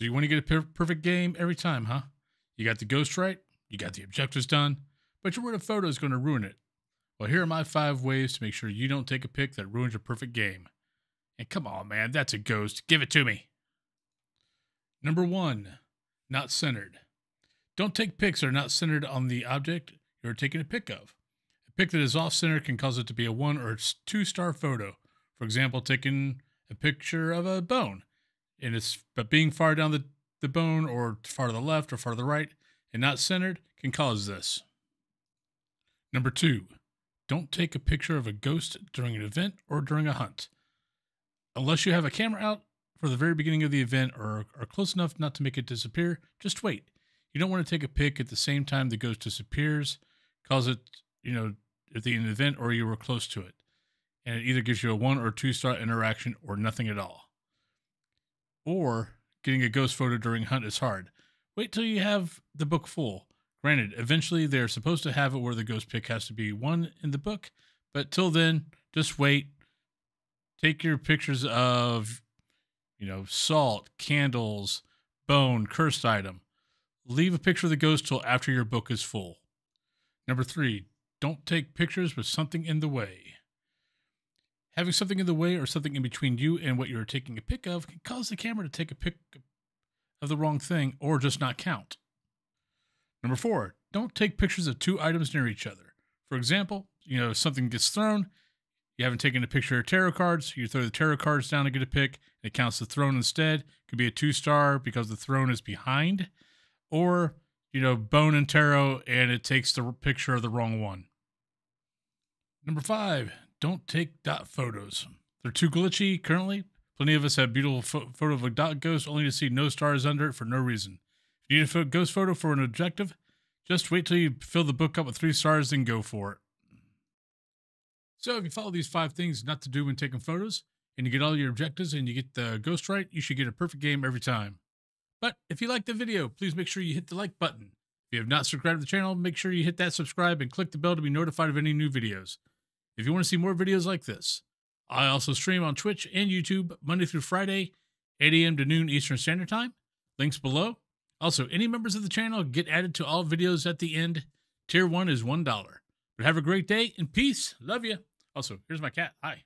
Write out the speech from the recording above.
So you want to get a per- perfect game every time, huh? You got the ghost right, you got the objectives done, but your word of photo is going to ruin it. Well, here are my five ways to make sure you don't take a pic that ruins your perfect game. And come on, man, that's a ghost. Give it to me. Number one, not centered. Don't take pics that are not centered on the object you're taking a pic of. A pic that is off center can cause it to be a one or two star photo. For example, taking a picture of a bone, and it's but being far down the, the bone or far to the left or far to the right and not centered can cause this. Number two, don't take a picture of a ghost during an event or during a hunt. Unless you have a camera out for the very beginning of the event or are close enough not to make it disappear, just wait. You don't want to take a pic at the same time the ghost disappears, cause it, you know, at the end of the event or you were close to it. And it either gives you a one or two star interaction or nothing at all. Or getting a ghost photo during hunt is hard. Wait till you have the book full. Granted, eventually they're supposed to have it where the ghost pic has to be one in the book, but till then, just wait. Take your pictures of, you know, salt, candles, bone, cursed item. Leave a picture of the ghost till after your book is full. Number three, don't take pictures with something in the way. Having something in the way or something in between you and what you're taking a pic of can cause the camera to take a pic of the wrong thing or just not count. Number four, don't take pictures of two items near each other. For example, you know, something gets thrown, you haven't taken a picture of tarot cards, you throw the tarot cards down to get a pic, it counts the thrown instead. It could be a two star because the thrown is behind, or, you know, bone and tarot and it takes the picture of the wrong one. Number five, don't take dot photos. They're too glitchy currently. Plenty of us have beautiful photo of a dot ghost only to see no stars under it for no reason. If you need a ghost photo for an objective, just wait till you fill the book up with three stars, and go for it. So if you follow these five things not to do when taking photos, and you get all your objectives and you get the ghost right, you should get a perfect game every time. But if you like the video, please make sure you hit the like button. If you have not subscribed to the channel, make sure you hit that subscribe and click the bell to be notified of any new videos. If you want to see more videos like this, I also stream on Twitch and YouTube Monday through Friday, 8 a.m. to noon Eastern Standard Time. Links below. Also, any members of the channel get added to all videos at the end. Tier 1 is $1. But have a great day and peace. Love you. Also, here's my cat. Hi.